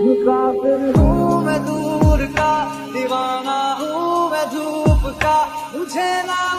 मुसाफिर हूँ मैं दूर का दीवाना हूँ मैं धूप का मुझे ना